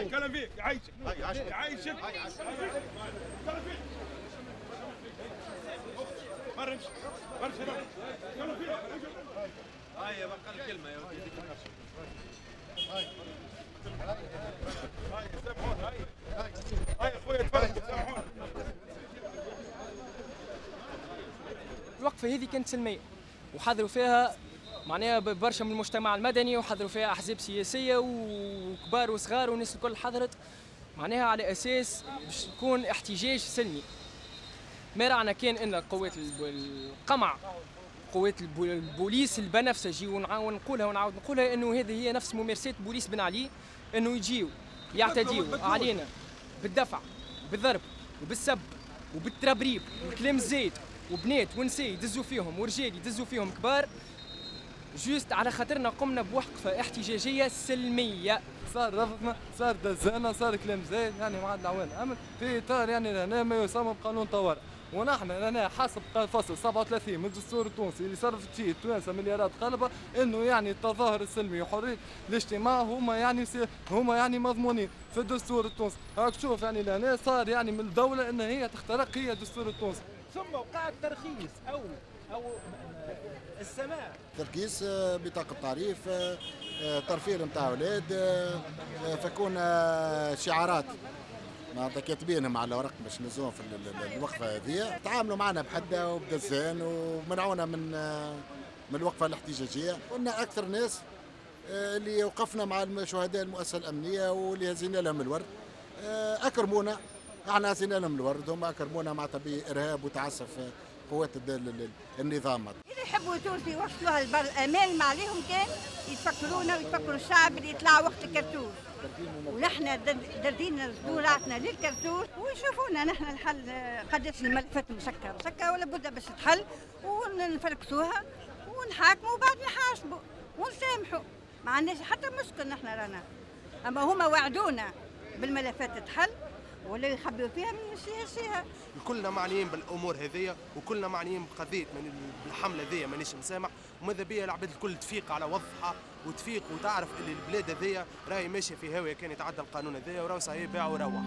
أهلا فيك يعيشك يعيشك مرة امشي مرة شباب يلا فيك هاي بقى الكلمة يا ولدي هاي سامحون هاي هاي اخويا تفضل سامحون الوقفة هذه كانت سلمية. وحضروا فيها معناها برشا من المجتمع المدني وحضروا فيها أحزاب سياسية وكبار وصغار والناس الكل حضرت. معناها على أساس باش يكون احتجاج سلمي. ما رانا كان إن قوات القمع قوات البوليس البنفسجي ونقولها ونعاود نقولها إنه هذه هي نفس ممارسات بوليس بن علي إنه يجيو يعتديوا علينا بالدفع بالضرب وبالسب وبالتربريب والكلام الزايد وبنات ونساء يدزوا فيهم ورجال يدزوا فيهم كبار. جوست على خاطرنا قمنا بوقفه احتجاجية سلمية. صار رفضنا صار دزانا صار كلام زايد يعني مع العوان امن في إطار يعني هنا ما يسمى بقانون طوارئ. ونحن هنا حسب فصل 37 من الدستور التونسي اللي صرفت فيه التوانسه مليارات قلبة إنه يعني التظاهر السلمي وحريه الاجتماع. هما يعني هما يعني مضمونين في الدستور التونسي. هاك شوف يعني لهنا صار يعني من الدولة ان هي تخترق هي الدستور التونسي. ثم وقع الترخيص أو أو السماع تركيز آه، بطاقة تعريف آه، آه، ترفير نتاع أولاد فكون شعارات معناتها كاتبينهم على ورق باش نزوهم في الوقفة هذه. تعاملوا معنا بحده وبدزان ومنعونا من من الوقفة الاحتجاجية. كنا أكثر ناس اللي وقفنا مع شهداء المؤسسة الأمنية واللي هزينا لهم الورد. أكرمونا إحنا هزينا لهم الورد هم أكرمونا معناتها بإرهاب وتعسف قوات النظام اللي يحبوا تونس يوصلوا البر الأمان ما عليهم كان يتفكرونا ويتفكروا الشعب اللي يطلع وقت الكرتوس ونحن دردين دوراتنا للكرتوس ويشوفونا نحن الحل قداش الملفات مسكرة. مسكرة ولا بد باش تحل ونفركسوها ونحاكموا وبعد نحاسبوا ونسامحوا. ما عندناش حتى مشكل نحن رانا. أما هما وعدونا بالملفات تحل ولا يخبيوا فيها من السياسية كلنا معنيين بالأمور هذيا وكلنا معنيين بقضية من الحمله هذيا مانيش مسامح. وماذا بيا العباد الكل تفيق على وضحها وتفيق وتعرف إللي البلاد هذيا راهي ماشية في هاويه كان يتعدى القانون هذايا وراه صحيح باع وروح